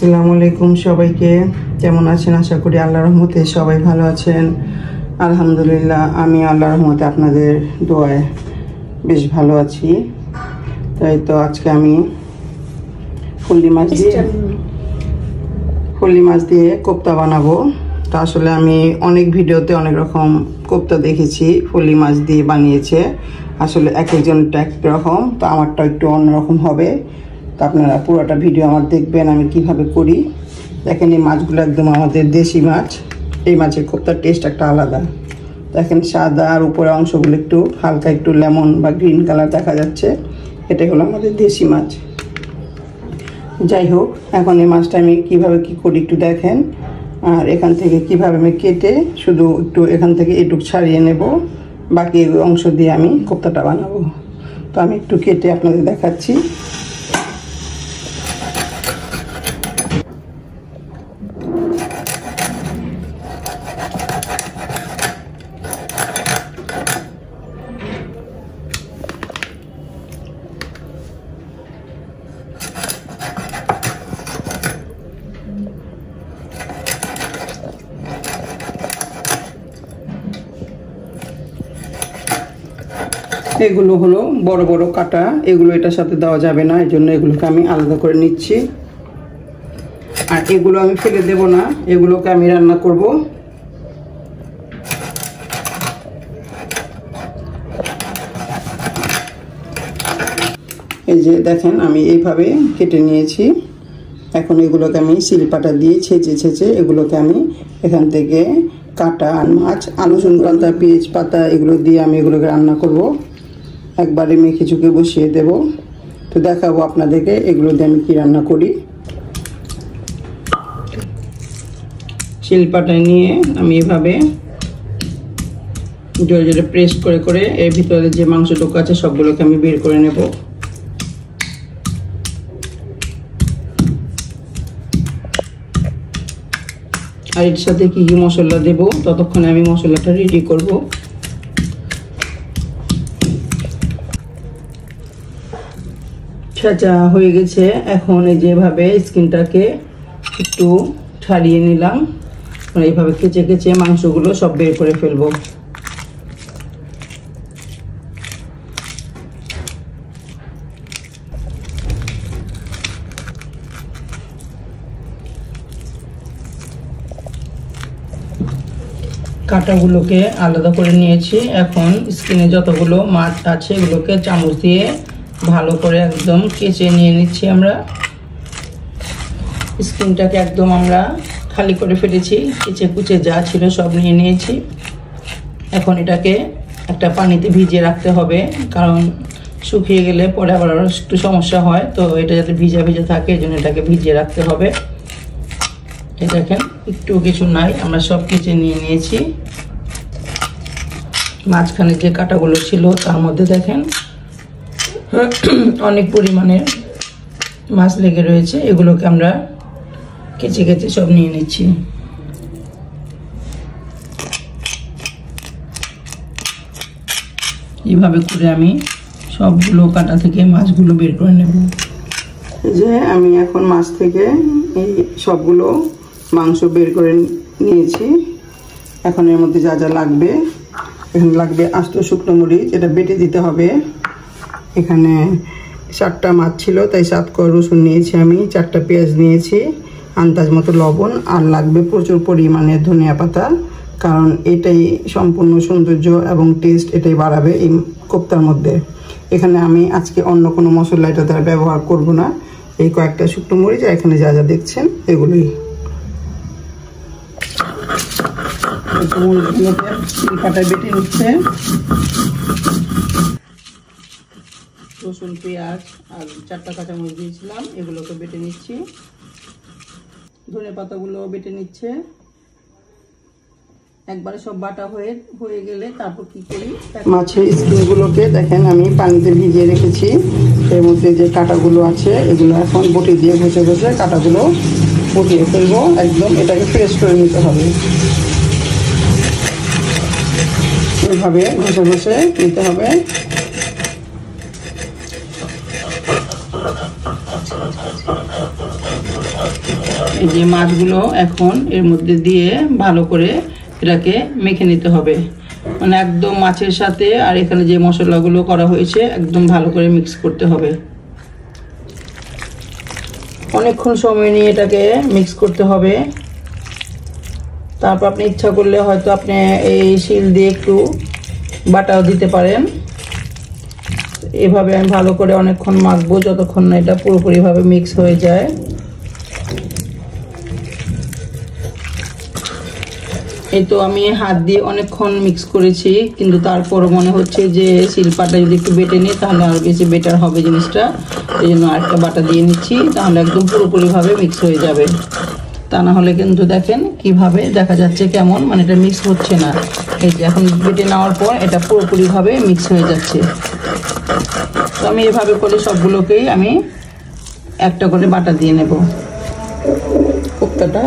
আসসালামু আলাইকুম সবাইকে। কেমন আছেন? আশা করি আল্লাহ রহমতে সবাই ভালো আছেন। আলহামদুলিল্লাহ আমি আল্লাহ রহমতে আপনাদের দোয়ায় বেশ ভালো আছি। তাই তো আজকে আমি ফুল্লি মাছ দিয়ে ফুল্লি মাছ দিয়ে কোপ্তা বানাবো। তো আসলে আমি অনেক ভিডিওতে অনেক রকম কোপ্তা দেখেছি ফুল্লি মাছ দিয়ে বানিয়েছে। আসলে এক একজনটা এক রকম তো আমারটা একটু অন্যরকম হবে। তো আপনারা পুরোটা ভিডিও আমার দেখবেন, আমি কীভাবে করি। দেখেন এই মাছগুলো একদম আমাদের দেশি মাছ। এই মাছের কোপ্তার টেস্ট একটা আলাদা। দেখেন সাদা আর উপরে অংশগুলো একটু হালকা একটু লেমন বা গ্রিন কালার দেখা যাচ্ছে। এটাই হলো আমাদের দেশি মাছ। যাই হোক, এখন এই মাছটা আমি কীভাবে কী করি একটু দেখেন। আর এখান থেকে কীভাবে আমি কেটে শুধু একটু এখান থেকে এটুক ছাড়িয়ে নেব। বাকি অংশ দিয়ে আমি কোপ্তাটা বানাবো। তো আমি একটু কেটে আপনাদের দেখাচ্ছি। এগুলো হলো বড় বড় কাটা, এগুলো এটার সাথে দেওয়া যাবে না এই জন্য এগুলোকে আমি আলাদা করে নিচ্ছি। আর এগুলো আমি ফেলে দেব না, এগুলোকে আমি রান্না করব। এই যে দেখেন, আমি এইভাবে কেটে নিয়েছি। এখন এগুলোকে আমি শিলপাটা দিয়ে ছেঁচে ছেঁচে এগুলোকে আমি এখান থেকে কাটা, আর মাছ, আলু পাতা, পেঁয়াজ পাতা, এগুলো দিয়ে আমি এগুলোকে রান্না করব। একবারে মেখে চুকে বসিয়ে দেব। তো দেখাবো আপনাদেরকে এগুলো দিয়ে আমি কী রান্না করি। শিলপাটায় নিয়ে আমি এভাবে জোরে জোরে প্রেস করে করে এর ভিতরে যে মাংস মাংসটুকু আছে সবগুলোকে আমি বের করে নেব। আর এর সাথে কি কি মশলা দেবো, ততক্ষণে আমি মশলাটা রেডি করব। ছাঁচা হয়ে গেছে। এখন এই যেভাবে স্কিনটাকে একটু ছাড়িয়ে নিলাম এইভাবে কেচে কেচে মাংসগুলো সব বের করে ফেলব। কাঁটাগুলোকে আলাদা করে নিয়েছি। এখন স্কিনে যতগুলো মাছ আছে, এগুলোকে চামচ দিয়ে ভালো করে একদম কেচে নিয়ে নিচ্ছি আমরা। স্কিনটাকে একদম আমরা খালি করে ফেলেছি, কেচে কুচে যা ছিল সব নিয়ে নিয়েছি। এখন এটাকে একটা পানিতে ভিজিয়ে রাখতে হবে, কারণ শুকিয়ে গেলে পরে আবার একটু সমস্যা হয়, তো এটা যাতে ভিজা ভিজা থাকে এই জন্য এটাকে ভিজিয়ে রাখতে হবে। এই দেখেন, একটু কিছু নাই, আমরা সব কেচে নিয়ে নিয়েছি। মাঝখানে যে কাটাগুলো ছিল, তার মধ্যে দেখেন অনেক পরিমাণে মাছ লেগে রয়েছে। এগুলোকে আমরা কেচে কেচে সব নিয়ে নিচ্ছি। এইভাবে করে আমি সবগুলো কাটা থেকে মাছগুলো বের করে নেব। যে আমি এখন মাছ থেকে এই সবগুলো মাংস বের করে নিয়েছি। এখন এর মধ্যে যা যা লাগবে, এখানে লাগবে আস্ত শুকনো মরিচ, এটা বেটে দিতে হবে। এখানে চারটা মাছ ছিল, তাই সাত কর রসুন নিয়েছি আমি, চারটা পেঁয়াজ নিয়েছি, আন্দাজ মতো লবণ, আর লাগবে প্রচুর পরিমাণে ধনিয়া পাতা, কারণ এটাই সম্পূর্ণ সৌন্দর্য এবং টেস্ট এটাই বাড়াবে এই কোপ্তার মধ্যে। এখানে আমি আজকে অন্য কোনো মশলা এটা দ্বারা ব্যবহার করব না। এই কয়েকটা শুকনো মরিচ এখানে যা যা দেখছেন, এগুলোই। মরিচগুলোকে কাটায় বেটে নিচ্ছে। রসুন, পেঁয়াজ আর চারটা কাঁচামরিচ দিয়েছিলাম। এগুলোকে বেটে নিচ্ছি। ধনে পাতাগুলো বেটে নিচ্ছে। একবারে সব বাটা হয়ে হয়ে গেলে তারপর কি করি? মাছের স্কিনগুলোকে দেখেন, আমি পানিতে ভিজিয়ে রেখেছি। এর মধ্যে যে কাঁটাগুলো আছে, এগুলো এখন বটি দিয়ে ঘষে ঘষে কাঁটাগুলো বটিয়ে ফেলব। একদম এটাকে ফ্রেশ করে নিতে হবে। এভাবে ঘষে ঘষে নিতে হবে। এই যে মাছগুলো এখন এর মধ্যে দিয়ে ভালো করে এটাকে মেখে নিতে হবে। মানে একদম মাছের সাথে আর এখানে যে মশলাগুলো করা হয়েছে একদম ভালো করে মিক্স করতে হবে। অনেকক্ষণ সময় নিয়ে এটাকে মিক্স করতে হবে। তারপর আপনি ইচ্ছা করলে হয়তো আপনি এই শিল দিয়ে একটু বাটাও দিতে পারেন। এভাবে আমি ভালো করে অনেকক্ষণ মাখবো যতক্ষণ না এটা পুরোপুরিভাবে মিক্স হয়ে যায়। এই তো আমি হাত দিয়ে অনেকক্ষণ মিক্স করেছি, কিন্তু তারপর মনে হচ্ছে যে শিল্পাটা যদি একটু বেটে নিই, তাহলে আরও বেশি বেটার হবে জিনিসটা। এই জন্য আরেকটা বাটা দিয়ে নিচ্ছি, তাহলে একদম পুরোপুরিভাবে মিক্স হয়ে যাবে। তা না হলে কিন্তু দেখেন কীভাবে দেখা যাচ্ছে কেমন মানে এটা মিক্স হচ্ছে না। এই যে এখন বেটে নেওয়ার পর এটা পুরোপুরিভাবে মিক্স হয়ে যাচ্ছে। তো আমি এভাবে করে সবগুলোকেই আমি একটা করে বাটা দিয়ে নেব। কোপ্তাটা,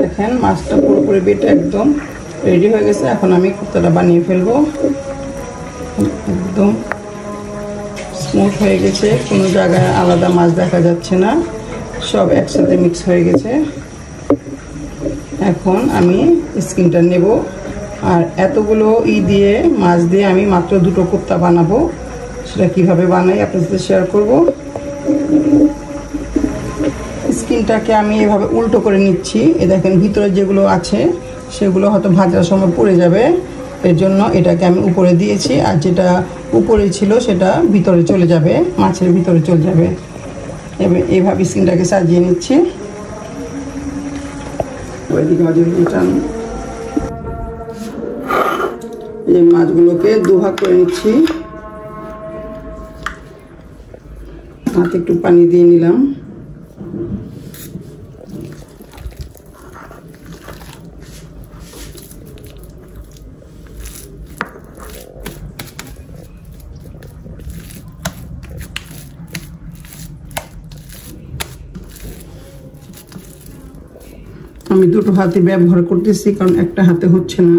দেখেন, মাছটা পুরোপুরি বেটে একদম রেডি হয়ে গেছে। এখন আমি কোপ্তাটা বানিয়ে ফেলব। একদম স্মুথ হয়ে গেছে। কোনো জায়গায় আলাদা মাছ দেখা যাচ্ছে না। সব একসাথে মিক্স হয়ে গেছে। এখন আমি স্কিনটা নেব। আর এতগুলো ই দিয়ে, মাছ দিয়ে আমি মাত্র দুটো কোপ্তা বানাবো। সেটা কীভাবে বানাই আপনার সাথে শেয়ার করব। স্কিনটাকে আমি এভাবে উল্টো করে নিচ্ছি। এ দেখেন, ভিতরে যেগুলো আছে, সেগুলো হয়তো ভাজার সময় পড়ে যাবে। এর জন্য এটাকে আমি উপরে দিয়েছি, আর যেটা উপরে ছিল সেটা ভিতরে চলে যাবে, মাছের ভিতরে চলে যাবে। এবার এভাবে স্কিনটাকে সাজিয়ে নিচ্ছি। ওইদিকে এই মাছগুলোকে দুভাগ করে নিচ্ছি। হাতে একটু পানি দিয়ে নিলাম। আমি দুটো হাতে ব্যবহার করতেছি, কারণ একটা হাতে হচ্ছে না।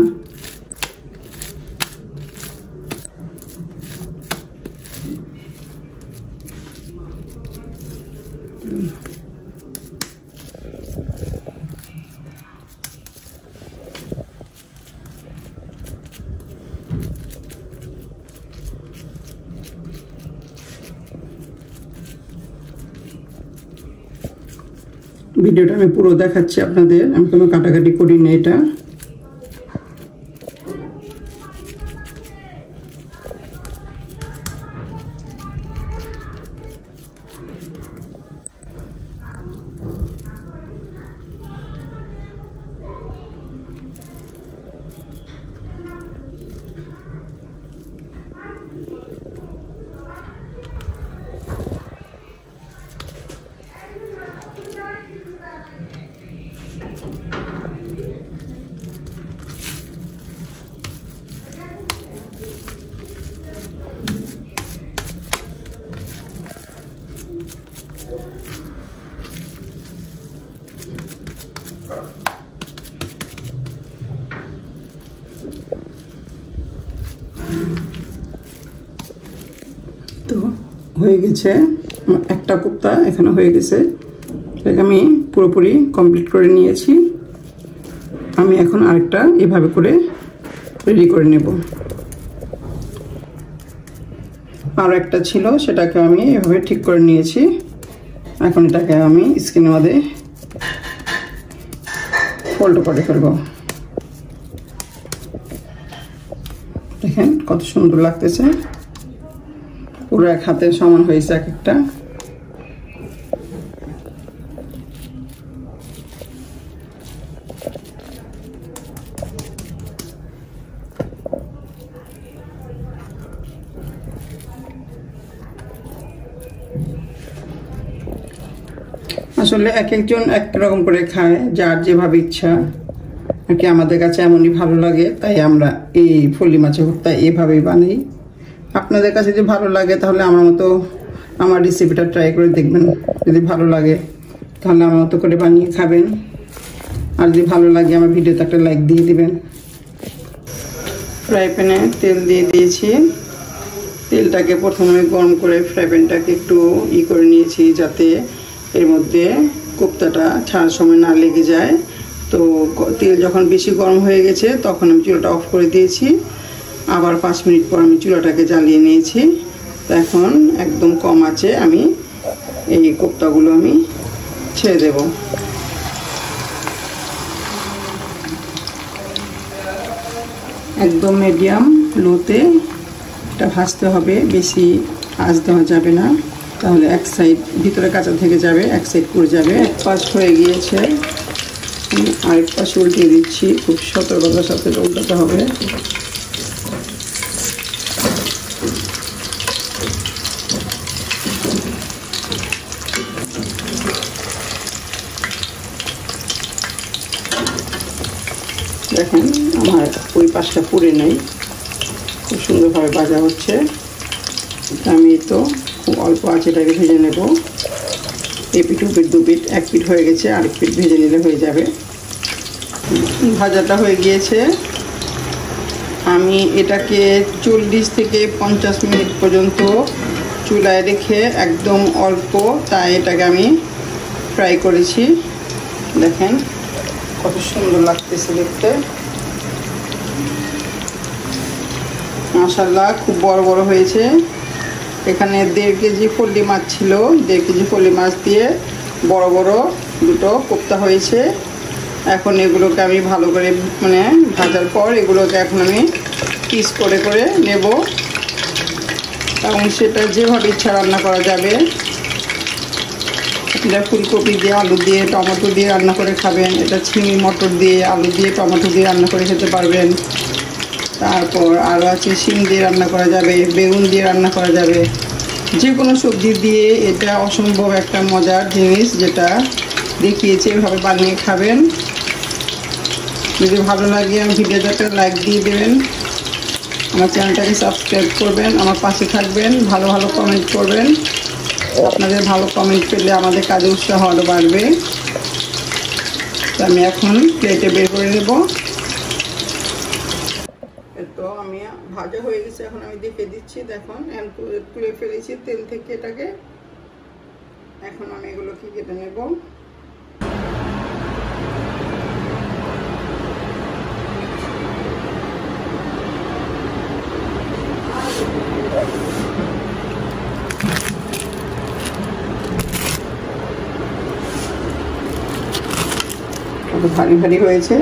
ভিডিওটা আমি পুরো দেখাচ্ছি আপনাদের। আমি কোনো কাটাকাটি করি না এটা তো হয়ে গেছে। একটা কুপ্তা এখানে হয়ে গেছে। এটাকে আমি পুরোপুরি কমপ্লিট করে নিয়েছি। আমি এখন আরেকটা এভাবে করে রেডি করে নেব। আর একটা ছিল, সেটাকে আমি এভাবে ঠিক করে নিয়েছি। এখন এটাকে আমি স্ক্রিনের মধ্যে ফোল্ড করে ফেলব। দেখেন কত সুন্দর লাগতেছে। পুরো এক হাতের সমান হয়েছে এক একটা। আসলে এক একজন এক রকম করে খায়, যার যেভাবে ইচ্ছা। আর কি আমাদের কাছে এমনই ভালো লাগে, তাই আমরা এই ফলি মাছের ভর্তা এভাবেই বানাই। আপনাদের কাছে যদি ভালো লাগে, তাহলে আমার মতো আমার রেসিপিটা ট্রাই করে দেখবেন। যদি ভালো লাগে, তাহলে আমার মতো করে বানিয়ে খাবেন। আর যদি ভালো লাগে, আমার ভিডিওতে একটা লাইক দিয়ে দিবেন। ফ্রাই প্যানে তেল দিয়ে দিয়েছি। তেলটাকে প্রথমে গরম করে ফ্রাই প্যানটাকে একটু ই করে নিয়েছি, যাতে এর মধ্যে কোপ্তাটা ছাড়ার সময় না লেগে যায়। তো তেল যখন বেশি গরম হয়ে গেছে, তখন আমি চুলাটা অফ করে দিয়েছি। আবার পাঁচ মিনিট পর আমি চুলাটাকে জ্বালিয়ে নিয়েছি। এখন একদম কম আছে, আমি এই কোপ্তাগুলো আমি ছেড়ে দেব। একদম মিডিয়াম লোতে এটা ভাজতে হবে, বেশি আঁচ দেওয়া যাবে না। তাহলে এক সাইড ভিতরে কাঁচা থেকে যাবে, এক সাইড পুড়ে যাবে। এক পাশ হয়ে গিয়েছে। আরেক পাশ উল্টিয়ে দিচ্ছি, খুব সতর্কতার সাথে উল্টাতে হবে দেখেন আমার পাশটা পুড়ে নেই। খুব সুন্দরভাবে ভাজা হচ্ছে। আমি তো খুব অল্প আঁচেটাকে ভেজে নেব। এ পিঠ উপিট দু পিঠ, এক পিঠ হয়ে গেছে, আরেক পিঠ ভেজে নিলে হয়ে যাবে। ভাজাটা হয়ে গিয়েছে। আমি এটাকে চল্লিশ থেকে পঞ্চাশ মিনিট পর্যন্ত চুলায় রেখে একদম অল্প তাই এটাকে আমি ফ্রাই করেছি। দেখেন, কত সুন্দর লাগতেছে দেখতে। মাশাল্লাহ খুব বড় বড় হয়েছে। এখানে দেড় কেজি পল্লি মাছ ছিল। দেড় কেজি ফল্লি মাছ দিয়ে বড় বড় দুটো কোপ্তা হয়েছে। এখন এগুলোকে আমি ভালো করে মানে ভাজার পর এগুলোকে এখন আমি পিস করে করে নেব। এবং সেটা যেভাবে ইচ্ছা রান্না করা যাবে। এটা ফুলকপি দিয়ে আলু দিয়ে, টমেটো দিয়ে রান্না করে খাবেন। এটা ছিমি মটর দিয়ে, আলু দিয়ে, টমেটো দিয়ে রান্না করে খেতে পারবেন। তারপর আরও আছে শিম দিয়ে রান্না করা যাবে, বেগুন দিয়ে রান্না করা যাবে। যে কোনো সবজি দিয়ে এটা অসম্ভব একটা মজার জিনিস যেটা দেখিয়েছে এভাবে বানিয়ে খাবেন। যদি ভালো লাগে আমার ভিডিওটাতে লাইক দিয়ে দেবেন। আমার চ্যানেলটাকে সাবস্ক্রাইব করবেন, আমার পাশে থাকবেন, ভালো ভালো কমেন্ট করবেন। আপনাদের ভালো কমেন্ট পেলে আমাদের কাজে উৎসাহ আরও বাড়বে। আমি এখন প্লেটে বের করে নেব। তো আমি ভাজা হয়ে গেছে, এখন আমি দেখে দিচ্ছি, দেখুন তুলে- ফেলেছি তেল থেকে এটাকে। এখন আমি এগুলোকে কেটে নেব। ভারী ভারী হয়েছে।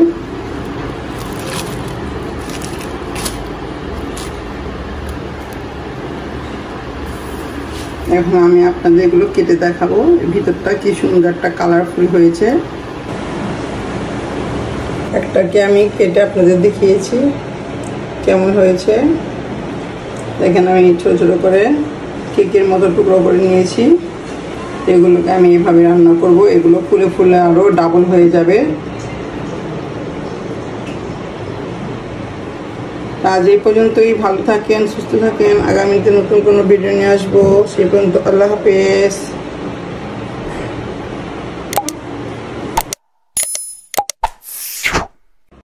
এখন আমি আপনাদের এগুলো কেটে দেখাবো। ভিতরটা কি সুন্দর একটা কালারফুল হয়েছে। একটাকে আমি কেটে আপনাদের দেখিয়েছি কেমন হয়েছে। দেখেন আমি ছোটো ছোটো করে কেকের মতো টুকরো করে নিয়েছি। এগুলোকে আমি এভাবে রান্না করব। এগুলো ফুলে ফুলে আরও ডাবল হয়ে যাবে। আজ এই পর্যন্তই, ভালো থাকেন, সুস্থ থাকেন, আগামীতে নতুন কোনো ভিডিও নিয়ে আসব। সেই পর্যন্ত আল্লাহ হাফেজ।